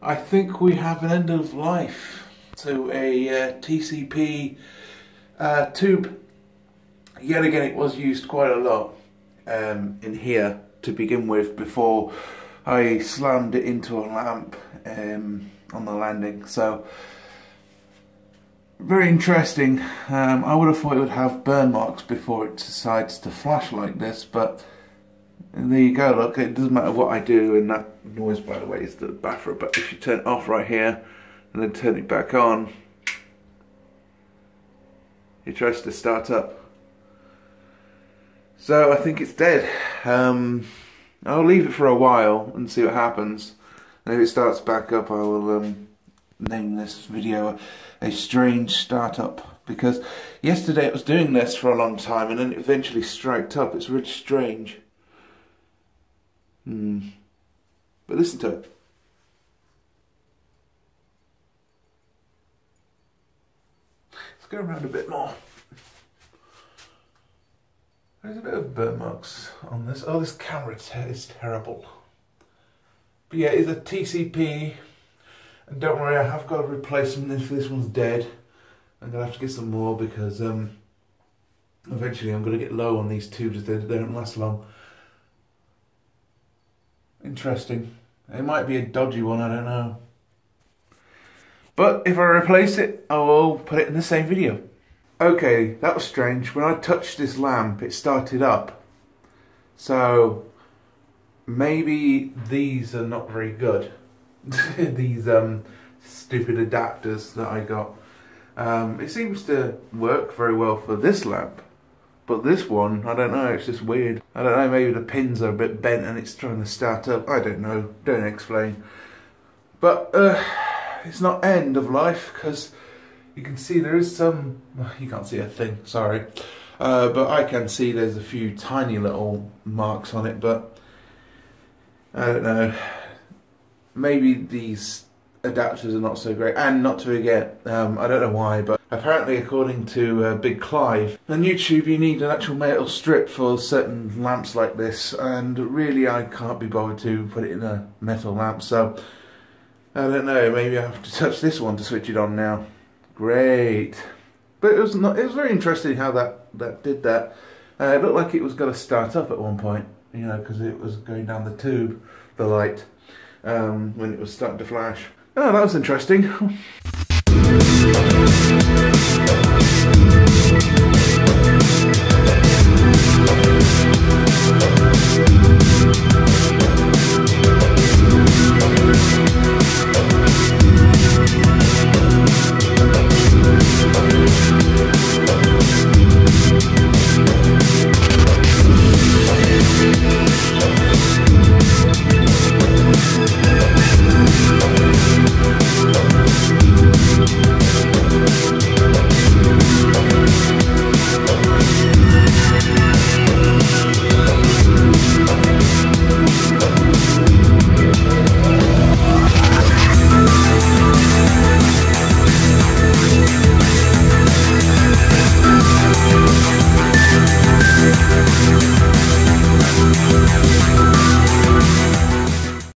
I think we have an end of life to a uh, TCP uh, tube. Yet again, it was used quite a lot um, in here to begin with before I slammed it into a lamp um, on the landing. So, very interesting. Um, I would have thought it would have burn marks before it decides to flash like this, but there you go, look, it doesn't matter what I do, and that noise, by the way, is the buffer, but if you turn it off right here, and then turn it back on, it tries to start up. So I think it's dead. Um, I'll leave it for a while and see what happens. And if it starts back up, I will um, name this video a strange startup because yesterday it was doing this for a long time and then it eventually striked up. It's really strange. Hmm. But listen to it. Let's go around a bit more. There's a bit of burn marks on this. Oh, this camera is terrible. But yeah, it's a TCP. And don't worry, I have got a replacement if this one's dead. I'm going to have to get some more because um, eventually I'm going to get low on these tubes. They don't last long. Interesting. It might be a dodgy one, I don't know. But if I replace it, I will put it in the same video. Okay, that was strange. When I touched this lamp, it started up. So, maybe these are not very good. these um, stupid adapters that I got. Um, it seems to work very well for this lamp. But this one, I don't know, it's just weird. I don't know, maybe the pins are a bit bent and it's trying to start up. I don't know, don't explain. But uh, it's not end of life because you can see there is some, you can't see a thing, sorry. Uh, but I can see there's a few tiny little marks on it, but I don't know. Maybe these adapters are not so great. And not to forget, um, I don't know why, but apparently according to uh, Big Clive, on YouTube you need an actual metal strip for certain lamps like this, and really I can't be bothered to put it in a metal lamp, so I don't know, maybe I have to touch this one to switch it on now. Great. But it was not, it was very interesting how that, that did that. Uh, it looked like it was going to start up at one point, you know, because it was going down the tube, the light, um, when it was starting to flash. Oh, that was interesting.